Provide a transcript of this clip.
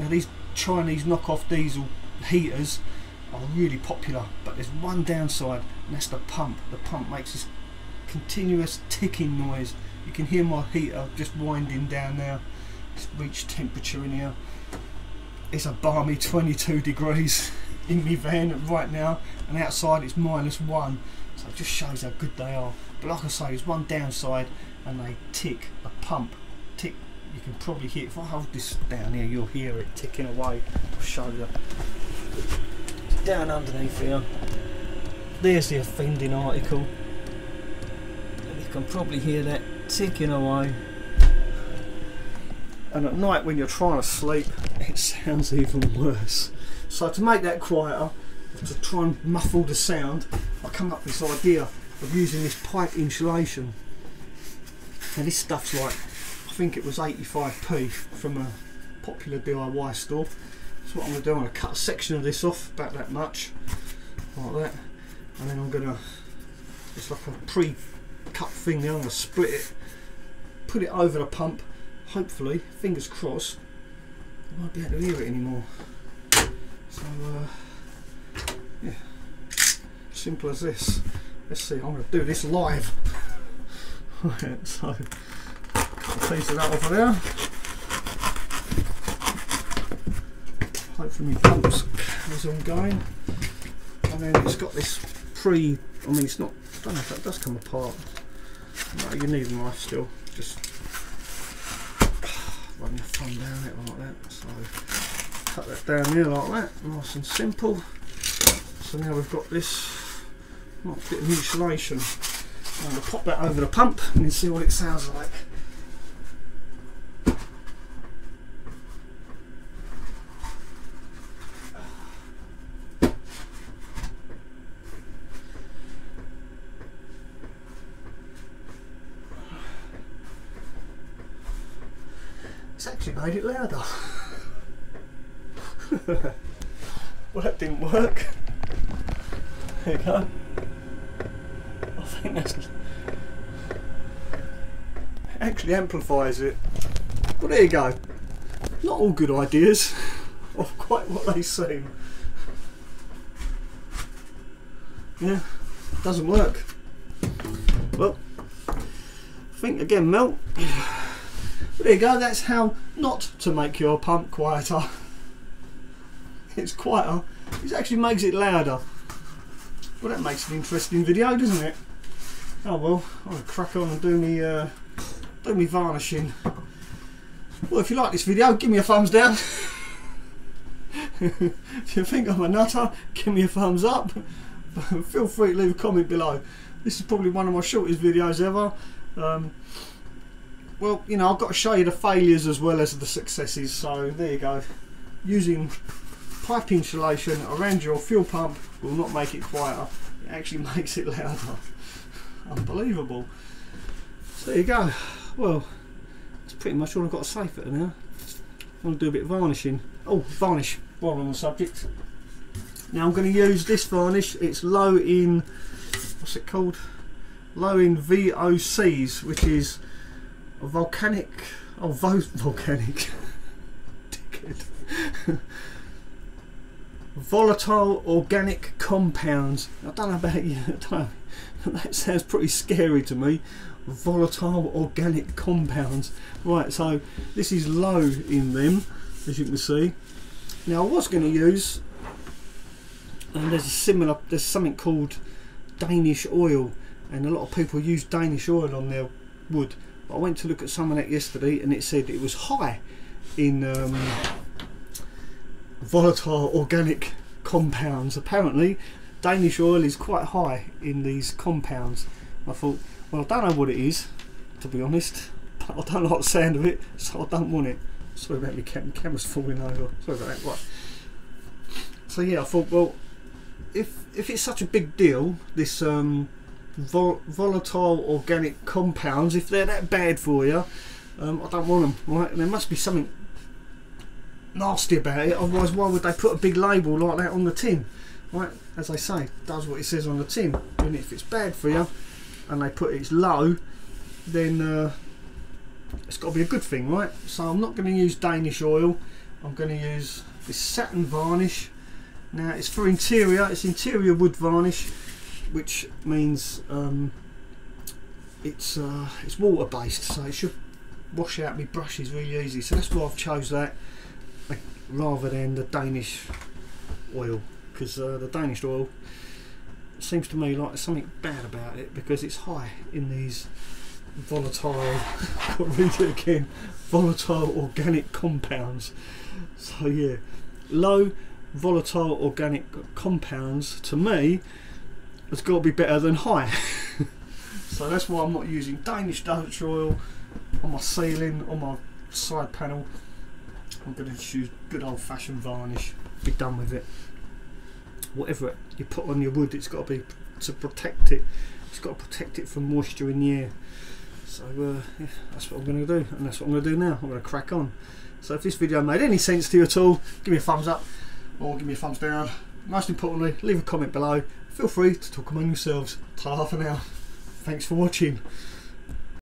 Now these Chinese knockoff diesel heaters are really popular, but there's one downside, and that's the pump. The pump makes this continuous ticking noise. You can hear my heater just winding down now. It's reached temperature in here. It's a balmy 22 degrees in my van right now, and outside it's minus one. So it just shows how good they are. But like I say, there's one downside, and they tick. The pump tick. You can probably hear. If I hold this down here, you'll hear it ticking away. I'll show you down underneath here. There's the offending article. And you can probably hear that ticking away. And at night when you're trying to sleep, it sounds even worse. So to make that quieter, to try and muffle the sound, I come up with this idea of using this pipe insulation. And this stuff's like, think it was 85p from a popular DIY store. So what I'm going to do, I'm going to cut a section of this off, about that much, like that, and then I'm going to, it's like a pre-cut thing there, I'm going to split it, put it over the pump, hopefully, fingers crossed, I won't be able to hear it anymore. So, uh, yeah, simple as this. Let's see, I'm going to do this live. so, piece of that off of there. hopefully my pumps is all going. And then it's got this pre I mean it's not I don't know if that does come apart. No you need a knife still. Just run your thumb down it like that. So cut that down here like that. Nice and simple. So now we've got this bit of insulation I'm going to pop that over the pump and see what it sounds like It's actually made it louder. well, that didn't work. There you go. I think that's actually amplifies it. Well, there you go. Not all good ideas, or quite what they seem. Yeah, doesn't work. Well, I think again, Mel. There you go, that's how not to make your pump quieter. It's quieter, it actually makes it louder. Well that makes an interesting video, doesn't it? Oh well, I'll crack on and do me, uh, do me varnishing. Well if you like this video, give me a thumbs down. if you think I'm a nutter, give me a thumbs up. Feel free to leave a comment below. This is probably one of my shortest videos ever. Um, well, you know, I've got to show you the failures as well as the successes. So there you go. Using pipe insulation around your fuel pump will not make it quieter. It actually makes it louder. Unbelievable. So there you go. Well, that's pretty much all I've got to say for now. I'm going to do a bit of varnishing. Oh, varnish, while on the subject. Now I'm going to use this varnish. It's low in, what's it called? Low in VOCs, which is a volcanic, oh, vo volcanic, volatile organic compounds. I don't know about you, that sounds pretty scary to me. Volatile organic compounds. Right, so this is low in them, as you can see. Now I was going to use, and there's a similar, there's something called Danish oil, and a lot of people use Danish oil on their wood. But I went to look at some of that yesterday, and it said it was high in um, volatile organic compounds. Apparently, Danish oil is quite high in these compounds. I thought, well, I don't know what it is, to be honest. But I don't like the sound of it, so I don't want it. Sorry about my cam camera's falling over. Sorry about that. Right. So yeah, I thought, well, if if it's such a big deal, this um, vol volatile organic compounds, if they're that bad for you, um, I don't want them. Right? there must be something nasty about it. Otherwise, why would they put a big label like that on the tin? Right? As I say, does what it says on the tin. And if it's bad for you, and they put it's low, then uh, it's got to be a good thing, right? So I'm not going to use Danish oil. I'm going to use this satin varnish. Now it's for interior, it's interior wood varnish, which means um, it's uh, it's water based, so it should wash out my brushes really easy. So that's why I've chose that like, rather than the Danish oil, because uh, the Danish oil seems to me like there's something bad about it because it's high in these volatile. I'll read it again. Volatile organic compounds. So yeah, low volatile organic compounds to me has got to be better than high. so that's why I'm not using Danish Dutch oil on my ceiling, on my side panel. I'm going to use good old fashioned varnish. Be done with it. Whatever you put on your wood, it's got to be to protect it. It's got to protect it from moisture in the air. So uh, yeah, that's what I'm going to do, and that's what I'm going to do now. I'm going to crack on. So if this video made any sense to you at all, give me a thumbs up or give me a thumbs down. Most importantly, leave a comment below. Feel free to talk among yourselves. Half an hour. Thanks for watching.